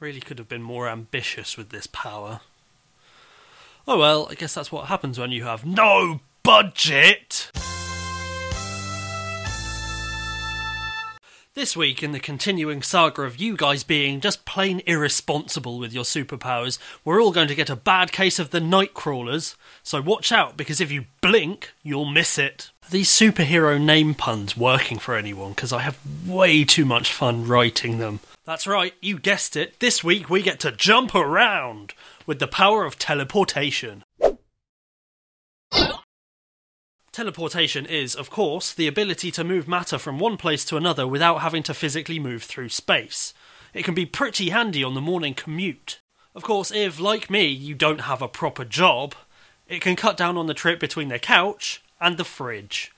Really could have been more ambitious with this power. Oh well, I guess that's what happens when you have no budget! This week, in the continuing saga of you guys being just plain irresponsible with your superpowers, we're all going to get a bad case of the Nightcrawlers, so watch out because if you blink, you'll miss it. These superhero name puns working for anyone? Because I have way too much fun writing them. That's right, you guessed it. This week we get to jump around with the power of teleportation. Teleportation is, of course, the ability to move matter from one place to another without having to physically move through space. It can be pretty handy on the morning commute. Of course, if, like me, you don't have a proper job, it can cut down on the trip between the couch and the fridge.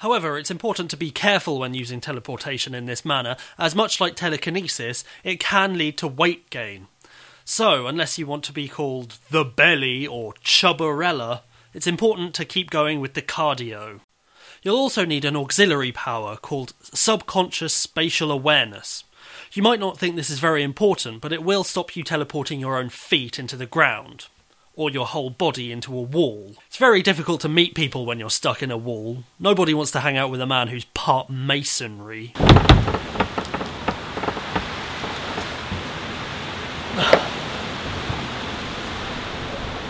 However, it's important to be careful when using teleportation in this manner, as much like telekinesis, it can lead to weight gain. So, unless you want to be called the belly or chubbarella, it's important to keep going with the cardio. You'll also need an auxiliary power called subconscious spatial awareness. You might not think this is very important, but it will stop you teleporting your own feet into the ground or your whole body into a wall. It's very difficult to meet people when you're stuck in a wall. Nobody wants to hang out with a man who's part masonry.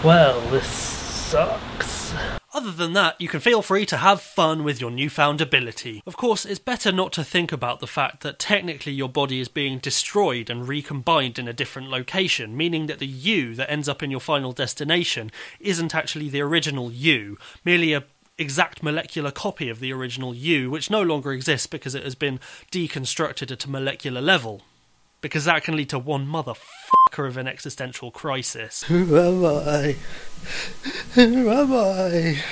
well, this sucks. Other than that, you can feel free to have fun with your newfound ability. Of course, it's better not to think about the fact that technically your body is being destroyed and recombined in a different location, meaning that the you that ends up in your final destination isn't actually the original you, merely a exact molecular copy of the original you, which no longer exists because it has been deconstructed at a molecular level. Because that can lead to one motherfucker of an existential crisis. Who am I? Who am I?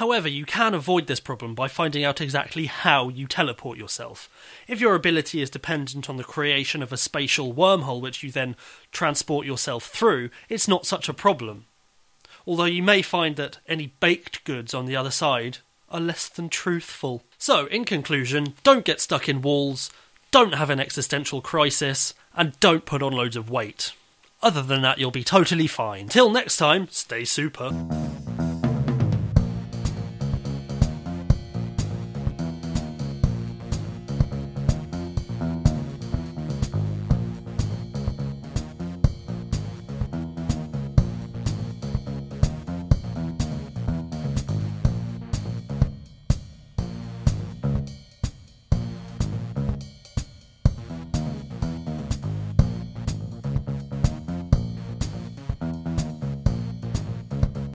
However, you can avoid this problem by finding out exactly how you teleport yourself. If your ability is dependent on the creation of a spatial wormhole which you then transport yourself through, it's not such a problem. Although you may find that any baked goods on the other side are less than truthful. So, in conclusion, don't get stuck in walls, don't have an existential crisis, and don't put on loads of weight. Other than that, you'll be totally fine. Till next time, stay super.